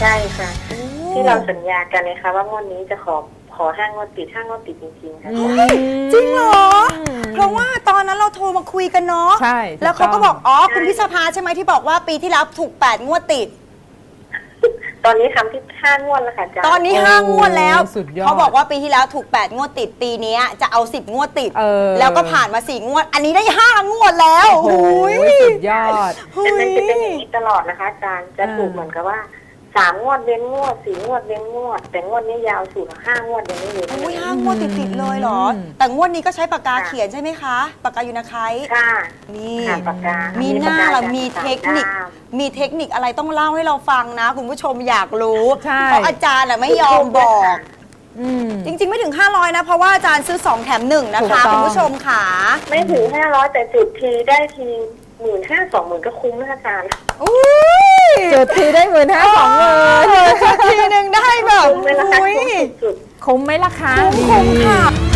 ใช่ค่ะ ที่เราสัญญากันนะคะว่างวดนี้จะขอขอห้างวดติดห้างวดติดจริงๆค่ะ จริงเหรอ เพราะว่าตอนนั้นเราโทรมาคุยกันเนาะใช่แล้วเขาก็ถูกต้องบอก อ๋อใช่คุณพิชภาใช่ไหมที่บอกว่าปีที่แล้วถูก 8 งวดติด ตอนนี้ทำที่ห้างวดแล้วค่ะอาจารย์ตอนนี้โอ้5งวดแล้วสุดยอดเขาบอกว่าปีที่แล้วถูก 8 งวดติด ปีเนี้ยจะเอา 10 งวดติด เออ แล้วก็ผ่านมา 4 งวด อันนี้ได้ 5 งวดแล้วโอ้โหยสุดยอด แต่มันจะเป็นอย่างนี้ตลอดนะคะอาจารย์จะถูกอ่าเหมือนกับว่า สามงวดเว้นงวดสี่งวดเว้นงวด แต่งวดนี้ยาวสุดห้างวดยังไม่เว้นเลอุ้ยยห้างวดติดติดๆเลยเหรอ อืม แต่งวดนี้ก็ใช้ปากกาค่ะเขียนใช่ไหมคะ ปากกายูนาไคค่ะนี่ ค่ะปากกามีมีหน้าปากกาเราแบบมีสามเทคนิคด้ามมีเทคนิคอะไรต้องเล่าให้เราฟังนะ คุณผู้ชมอยากรู้ใช่ เพราะอาจารย์น่ะไม่ยอมบอก อืม จริง ๆ ไม่ถึง 500 นะ เพราะว่าอาจารย์ซื้อ 2 แถม 1 นะถูกคะ ต้อง คุณผู้ชมค่ะไม่ถึงห้าร้อยแต่จุดทีได้ทีหมื่นห้าสองหมื่นก็คุ้มนะอาจารย์ อุ้ยจุ ดทีได้หมื่นห้าสองหมื่นเออสักทีหนึ่งได้แบบคุ้มไหมล่ะคะอุ้ยคุ้มสุดคุ้มไหมล่ะคะคุ้มคุ้มค่ะ